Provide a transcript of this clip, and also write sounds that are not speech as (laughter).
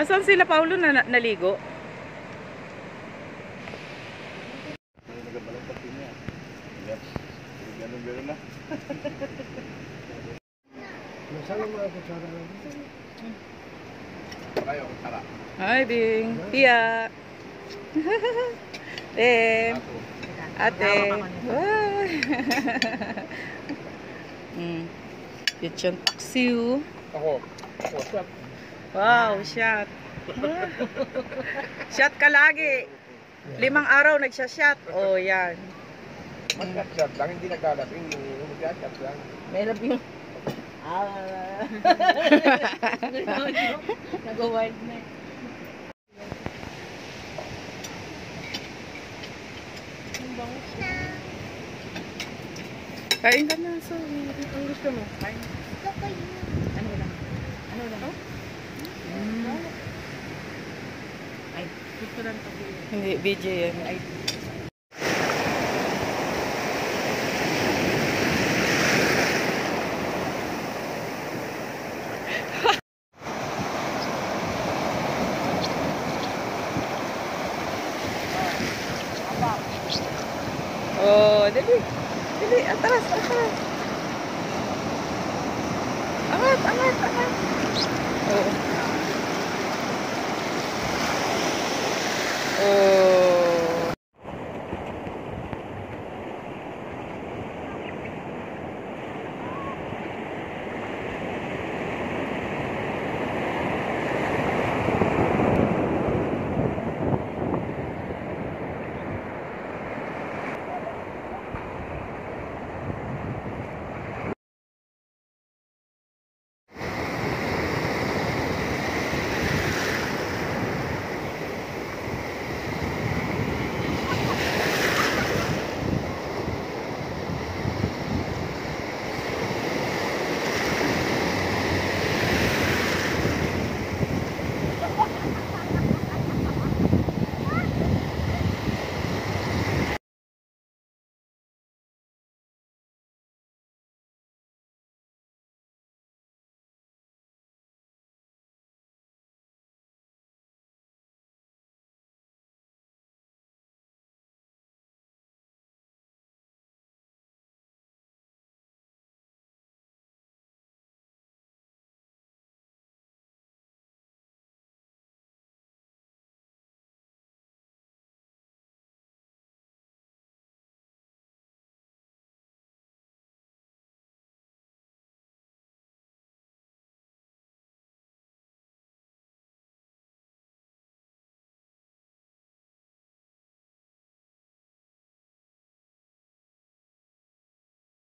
Asan sila Paulo na, na naligo? Hi, Bing. Tia. (laughs) Tem. Ate. Wow. (laughs) mm. Lechon paksiw. Ako. Ako, shot. Wow, shot. (laughs) shot ka lagi. Limang araw nagsya-shot. Oh, yan. Mag-shot lang, hindi nagkalasing. Mag-shot lang. Meron yung... Ah. (laughs) Nag-wild na. eh. Kain ka na. So, Ang gusto mo? Kain. Gusto lang kasi. Hindi, BJ yan. Ay, (laughs) Oh, dali. Dali, atras, atras. Angat, angat, angat.